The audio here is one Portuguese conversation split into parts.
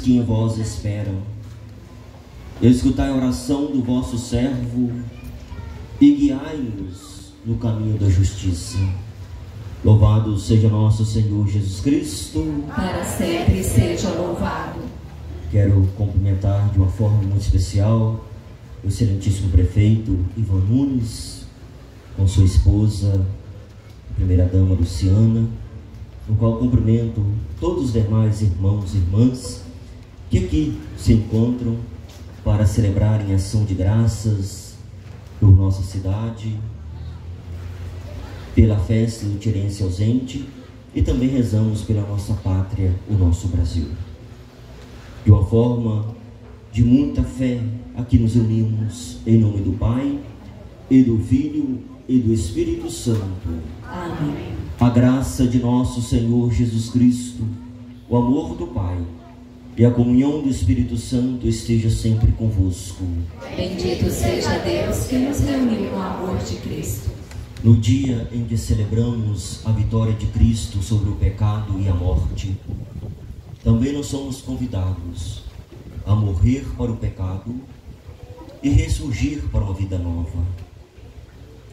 aqueles que em vós esperam. Escutai a oração do vosso servo e guiai-nos no caminho da justiça. Louvado seja nosso Senhor Jesus Cristo. Para sempre seja louvado. Quero cumprimentar de uma forma muito especial o excelentíssimo prefeito Ivan Nunes, com sua esposa, a primeira-dama Luciana, no qual cumprimento todos os demais irmãos e irmãs que aqui se encontram para celebrarem ação de graças por nossa cidade, pela festa do Tirense ausente e também rezamos pela nossa pátria, o nosso Brasil. De uma forma de muita fé, aqui nos unimos em nome do Pai, e do Filho e do Espírito Santo. Amém. A graça de nosso Senhor Jesus Cristo, o amor do Pai e a comunhão do Espírito Santo esteja sempre convosco. Bendito seja Deus que nos reuniu no amor de Cristo. No dia em que celebramos a vitória de Cristo sobre o pecado e a morte, também nós somos convidados a morrer para o pecado e ressurgir para uma vida nova.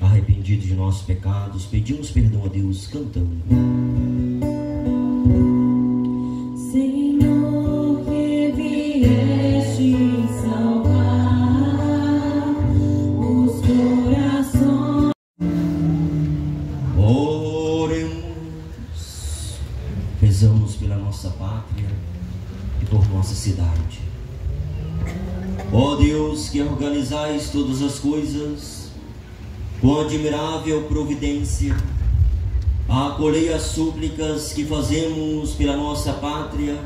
Arrependidos de nossos pecados, pedimos perdão a Deus cantando. Senhor, nossa cidade. Ó Deus, que organizais todas as coisas, com admirável providência, acolhei as súplicas que fazemos pela nossa pátria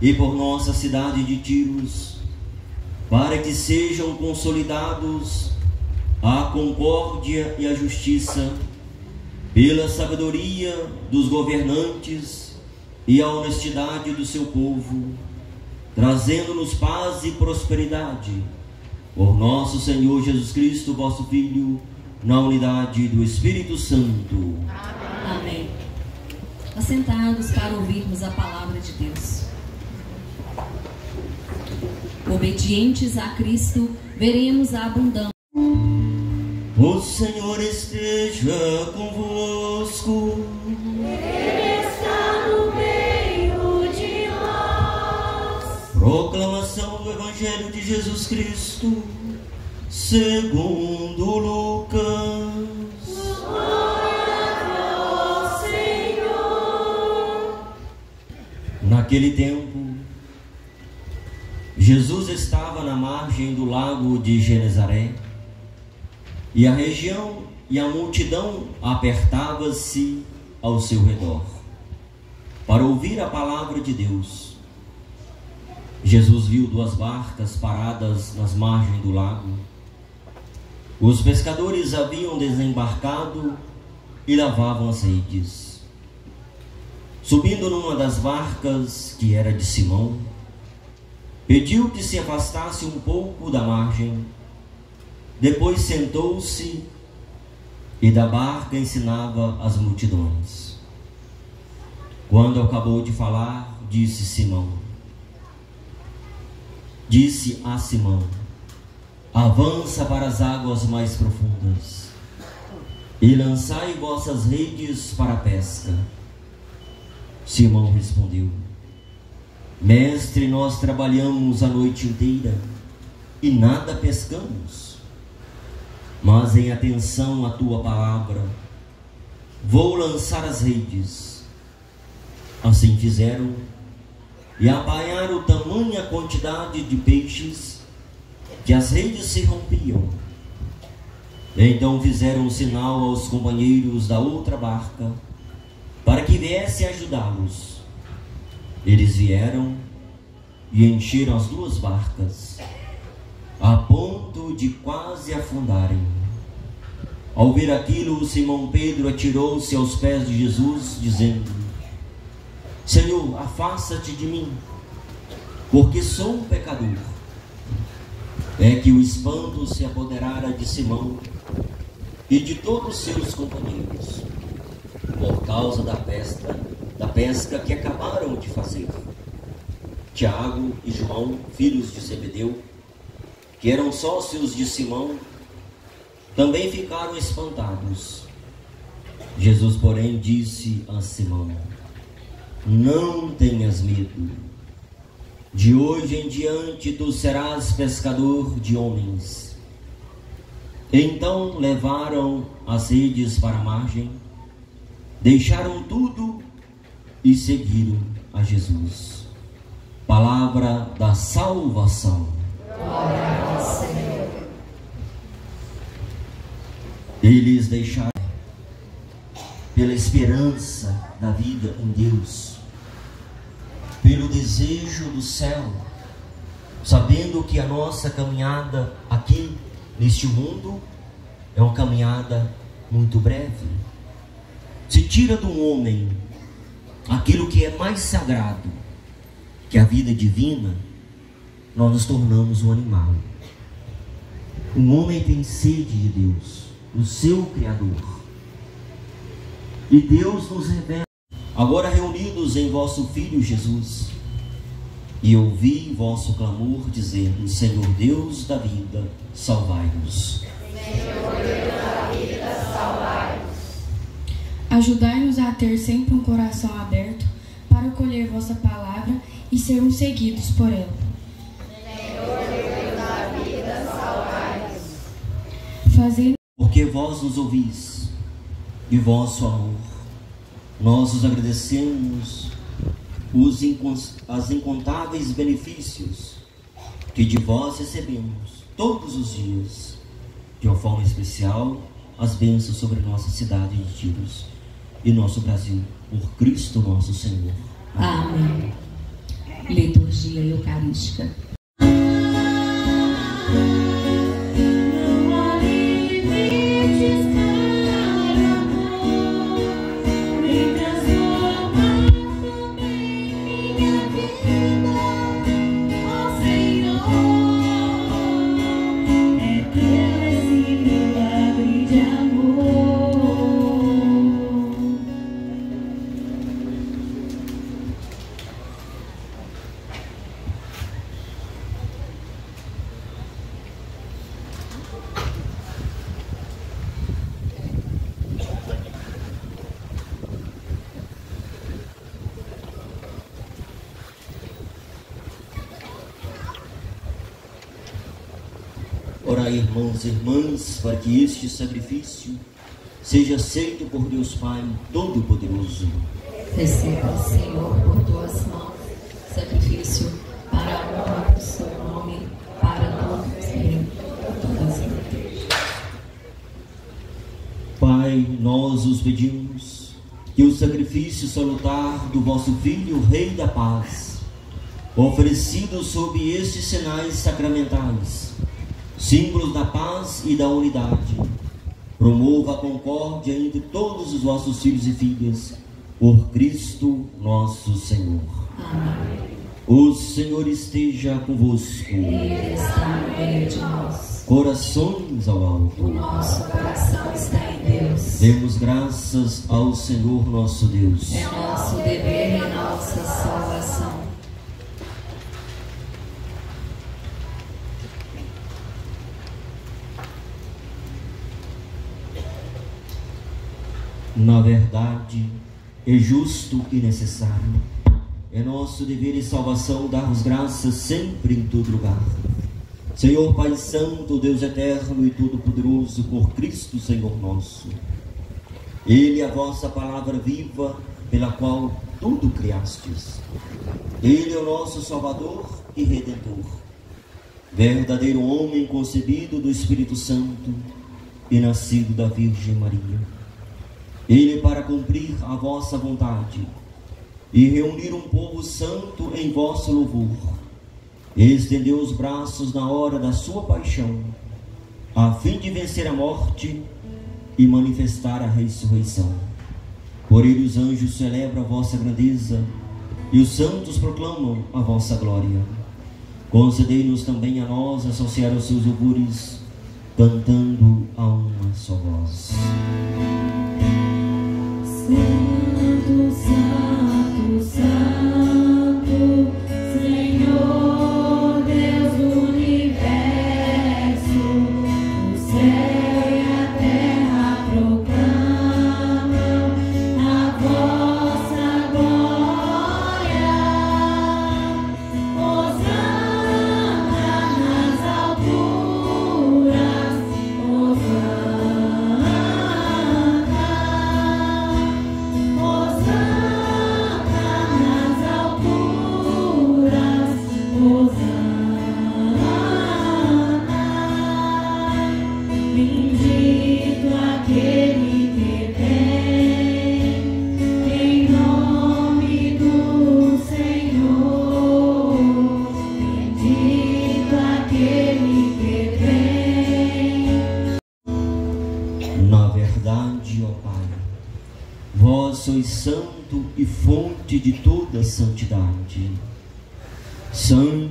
e por nossa cidade de Tiros, para que sejam consolidados a concórdia e a justiça, pela sabedoria dos governantes e a honestidade do seu povo, trazendo-nos paz e prosperidade. Por nosso Senhor Jesus Cristo, vosso Filho, na unidade do Espírito Santo. Amém. Assentados para ouvirmos a palavra de Deus. Obedientes a Cristo, veremos a abundância. O Senhor esteja convosco. Jesus Cristo, segundo Lucas. Ó Senhor. Naquele tempo, Jesus estava na margem do lago de Genezaré e a região e a multidão apertava-se ao seu redor para ouvir a palavra de Deus. Jesus viu duas barcas paradas nas margens do lago. Os pescadores haviam desembarcado e lavavam as redes. Subindo numa das barcas, que era de Simão, pediu que se afastasse um pouco da margem. Depois sentou-se e da barca ensinava as multidões. Quando acabou de falar, disse Simão: Disse a Simão: Avança para as águas mais profundas e lançai vossas redes para a pesca. Simão respondeu: Mestre, nós trabalhamos a noite inteira e nada pescamos. Mas em atenção à tua palavra, vou lançar as redes. Assim fizeram e apanharam tamanha quantidade de peixes que as redes se rompiam. Então fizeram um sinal aos companheiros da outra barca para que viesse ajudá-los. Eles vieram e encheram as duas barcas, a ponto de quase afundarem. Ao ver aquilo, Simão Pedro atirou-se aos pés de Jesus, dizendo: Senhor, afasta-te de mim, porque sou um pecador. É que o espanto se apoderara de Simão e de todos seus companheiros, por causa da pesca, da pesca que acabaram de fazer. Tiago e João, filhos de Zebedeu, que eram sócios de Simão, também ficaram espantados. Jesus, porém, disse a Simão: Não tenhas medo. De hoje em diante tu serás pescador de homens. Então levaram as redes para a margem, deixaram tudo e seguiram a Jesus. Palavra da salvação. Glória ao Senhor. Eles deixaram pela esperança da vida em Deus, pelo desejo do céu, sabendo que a nossa caminhada aqui neste mundo é uma caminhada muito breve. Se tira do homem aquilo que é mais sagrado, que é a vida divina, nós nos tornamos um animal. Um homem tem sede de Deus, o seu Criador. E Deus nos revela, agora reunidos em vosso Filho Jesus, e ouvi vosso clamor, dizendo: Senhor Deus da vida, salvai-nos. Senhor Deus da vida, salvai-nos. Ajudai-nos a ter sempre um coração aberto para acolher vossa palavra e sermos seguidos por ela. Senhor Deus da vida, salvai-nos. Porque vós nos ouvis e vosso amor, nós os agradecemos os as incontáveis benefícios que de vós recebemos todos os dias, de uma forma especial, as bênçãos sobre nossa cidade de Tiros e nosso Brasil, por Cristo nosso Senhor. Amém. Liturgia Eucarística. Irmãos e irmãs, para que este sacrifício seja aceito por Deus Pai Todo-Poderoso. Receba, Senhor, por tuas mãos, sacrifício para a honra do seu nome, para todos e todas. Pai, nós os pedimos que o sacrifício salutar do vosso Filho, Rei da Paz, oferecido sob estes sinais sacramentais, símbolos da paz e da unidade, promova a concórdia entre todos os vossos filhos e filhas, por Cristo nosso Senhor. Amém. O Senhor esteja convosco, Ele está no meio de nós. corações ao O alto. nosso coração está em Deus. Demos graças ao Senhor nosso Deus. É nosso dever e nossa salvação. Na verdade, é justo e necessário. É nosso dever e salvação dar-vos graças sempre em todo lugar. Senhor Pai Santo, Deus eterno e todo-poderoso, por Cristo, Senhor nosso. Ele é a vossa palavra viva, pela qual tudo criastes. Ele é o nosso Salvador e Redentor. Verdadeiro homem concebido do Espírito Santo e nascido da Virgem Maria. Ele para cumprir a vossa vontade e reunir um povo santo em vosso louvor, estendeu os braços na hora da sua paixão, a fim de vencer a morte e manifestar a ressurreição. Por ele os anjos celebram a vossa grandeza e os santos proclamam a vossa glória. Concedei-nos também a nós associar os seus louvores, cantando a uma só voz. Santo, Santo,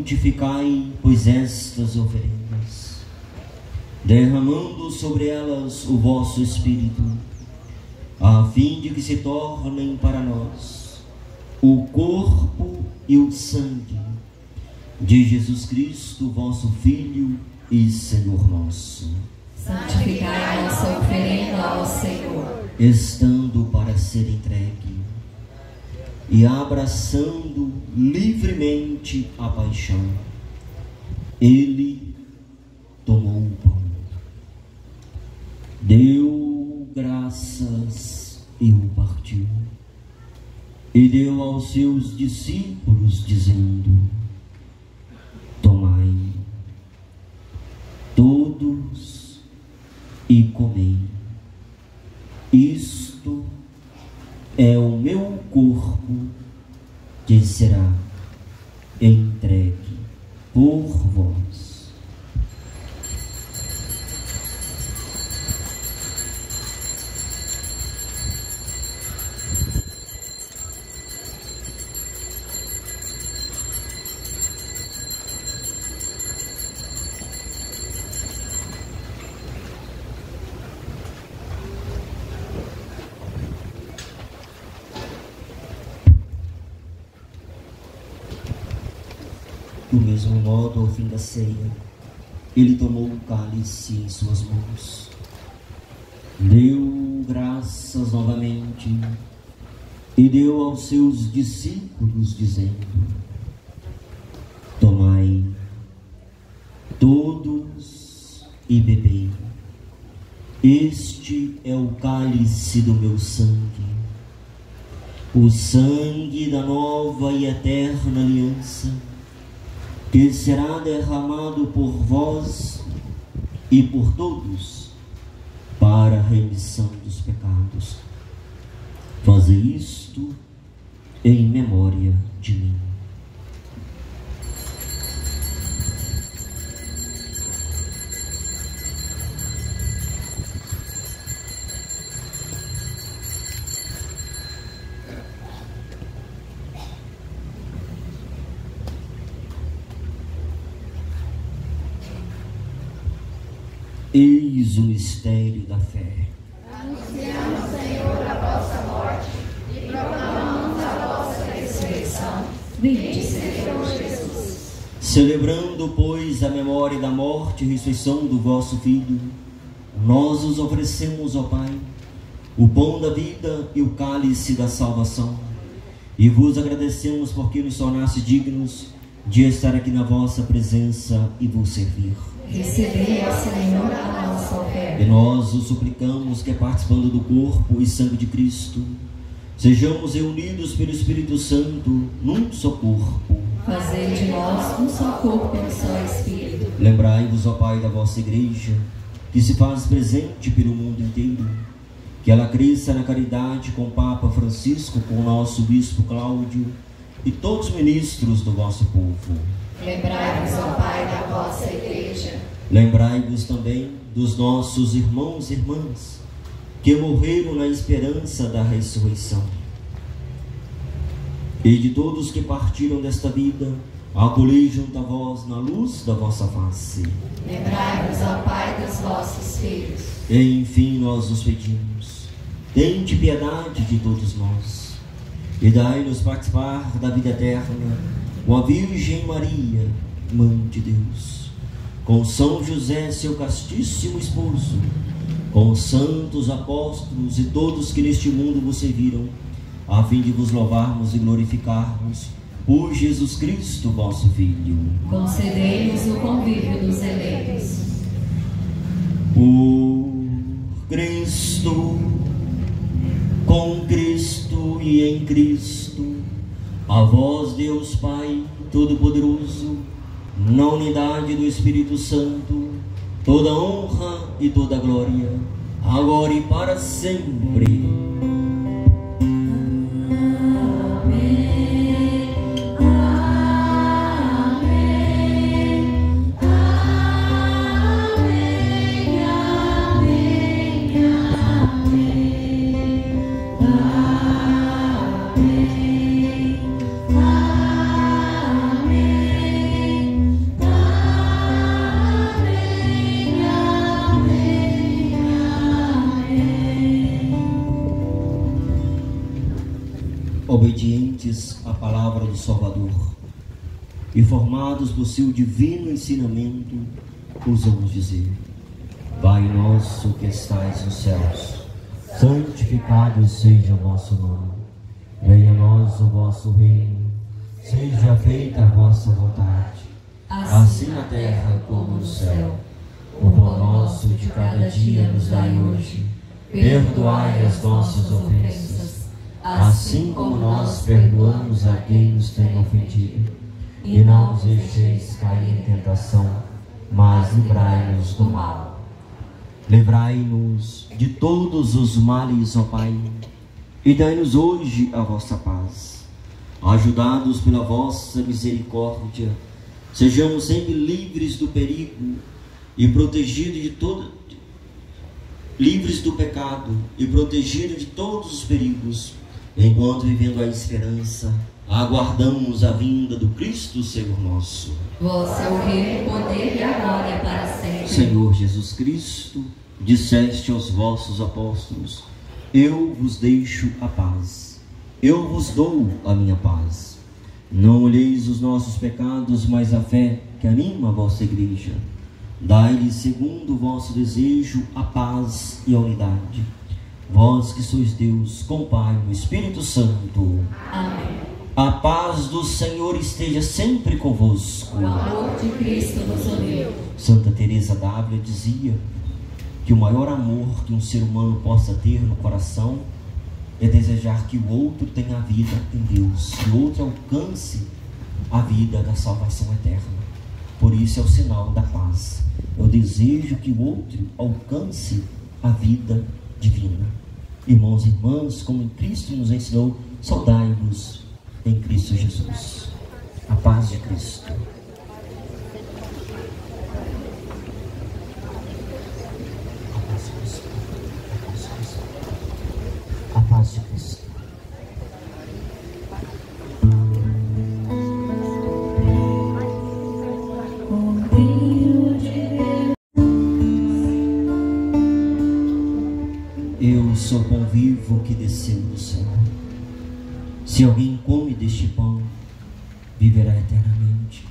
Santificai, pois, estas oferendas, derramando sobre elas o vosso Espírito, a fim de que se tornem para nós o corpo e o sangue de Jesus Cristo, vosso Filho e Senhor nosso. Santificai a nossa oferenda ao Senhor. Estando para ser entregue e abraçando livremente a paixão, ele tomou o pão, deu graças e o partiu, e deu aos seus discípulos, dizendo: Tomai todos e comei. Isto é o meu corpo que será entregue por vós. Do mesmo modo, ao fim da ceia, ele tomou o cálice em suas mãos, deu graças novamente e deu aos seus discípulos, dizendo: Tomai todos e bebei. Este é o cálice do meu sangue, o sangue da nova e eterna aliança que será derramado por vós e por todos para a remissão dos pecados. Fazer isto em memória de mim. Eis o mistério da fé. Anunciamos, Senhor, a vossa morte e proclamamos a vossa ressurreição. Vinde, Senhor Jesus. Celebrando, pois, a memória da morte e ressurreição do vosso Filho, nós os oferecemos, ó Pai, o pão da vida e o cálice da salvação. E vos agradecemos porque nos tornaste dignos de estar aqui na vossa presença e vos servir. Recebei, ó Senhor, a nossa E oferta. nós o suplicamos que, participando do corpo e sangue de Cristo, sejamos reunidos pelo Espírito Santo num só corpo. Fazei de nós um só corpo e um só Espírito. Lembrai-vos, ó Pai, da vossa igreja, que se faz presente pelo mundo inteiro, que ela cresça na caridade com o Papa Francisco, com o nosso Bispo Cláudio e todos os ministros do vosso povo. Lembrai-vos, ó Pai, da vossa igreja. Lembrai-vos também dos nossos irmãos e irmãs que morreram na esperança da ressurreição. E de todos que partiram desta vida, acolhei junto a vós na luz da vossa face. Lembrai-vos, ó Pai, dos vossos filhos. E enfim nós os pedimos, tende piedade de todos nós, e dai-nos participar da vida eterna com a Virgem Maria, Mãe de Deus, com São José, seu castíssimo esposo, com os santos apóstolos e todos que neste mundo vos serviram, a fim de vos louvarmos e glorificarmos por Jesus Cristo, vosso Filho. Concedei-nos o convívio dos eleitos. Por Cristo, com Cristo e em Cristo, a vós, Deus Pai Todo-Poderoso, na unidade do Espírito Santo, toda honra e toda glória, agora e para sempre. Obedientes à palavra do Salvador e formados por seu divino ensinamento, ousamos dizer: Pai nosso que estais nos céus, santificado seja o vosso nome. Venha a nós o vosso reino, seja feita a vossa vontade, assim na terra como no céu. O pão nosso de cada dia nos dai hoje. Perdoai as nossas ofensas, assim como nós perdoamos a quem nos tem ofendido. E não nos deixeis cair em tentação, mas livrai-nos do mal. Livrai-nos de todos os males, ó Pai, e dai-nos hoje a vossa paz. Ajudados pela vossa misericórdia, sejamos sempre livres do perigo e protegidos de todo livres do pecado e protegidos de todos os perigos, enquanto vivendo a esperança, aguardamos a vinda do Cristo, Senhor nosso. Vosso é o reino, o poder e a glória para sempre. Senhor Jesus Cristo, disseste aos vossos apóstolos: Eu vos deixo a paz, eu vos dou a minha paz. Não olheis os nossos pecados, mas a fé que anima a vossa igreja. Dai-lhe, segundo o vosso desejo, a paz e a unidade. Vós que sois Deus, com o Pai e o Espírito Santo. Amém. A paz do Senhor esteja sempre convosco. O amor de Cristo nos uniu. Santa Teresa d'Ávila dizia que o maior amor que um ser humano possa ter no coração é desejar que o outro tenha a vida em Deus, que o outro alcance a vida da salvação eterna. Por isso é o sinal da paz. Eu desejo que o outro alcance a vida divina. Irmãos e irmãs, como em Cristo nos ensinou, saudai-vos em Cristo Jesus. A paz de Cristo. A paz de Cristo. Se alguém come deste pão, viverá eternamente.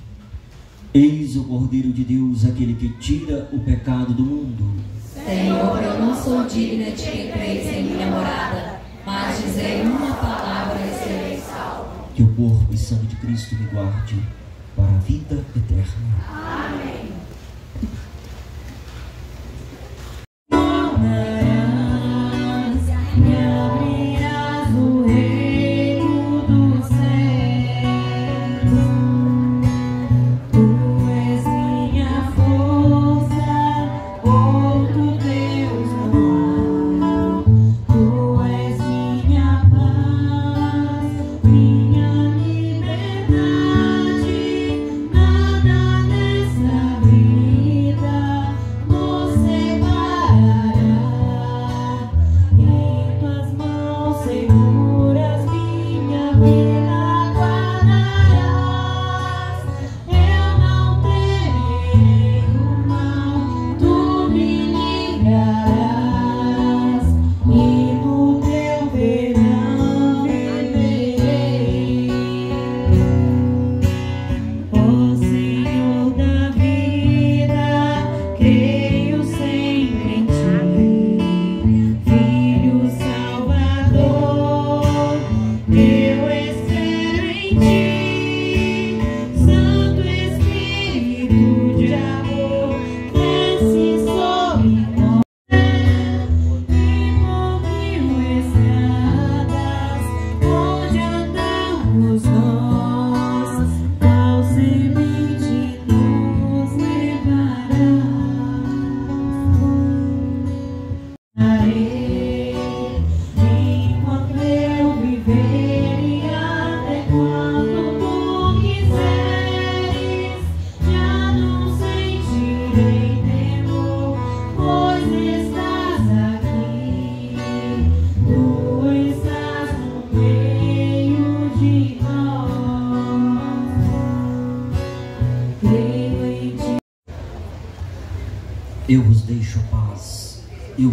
Eis o Cordeiro de Deus, aquele que tira o pecado do mundo. Senhor, eu não sou digna de que entreis em minha morada, mas dizei uma palavra e serei salvo. Que o corpo e sangue de Cristo me guarde para a vida eterna. Me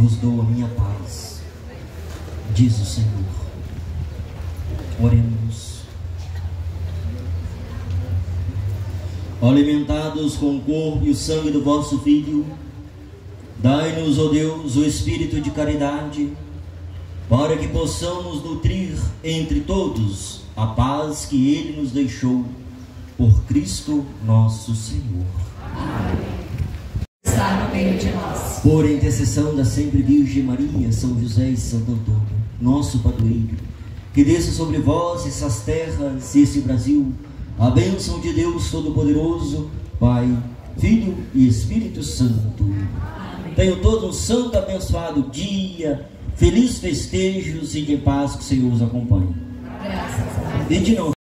vos dou a minha paz, diz o Senhor. Oremos. Alimentados com o corpo e o sangue do vosso Filho, dai-nos, ó Deus, o espírito de caridade, para que possamos nutrir entre todos a paz que Ele nos deixou, por Cristo nosso Senhor. No meio de nós. Por intercessão da sempre Virgem Maria, São José e Santo Antônio, nosso padroeiro, que desça sobre vós essas terras e esse Brasil a bênção de Deus Todo-Poderoso, Pai, Filho e Espírito Santo. Tenham todos um santo abençoado dia, feliz festejos e de paz que o Senhor os acompanhe. Graças a Deus. E de não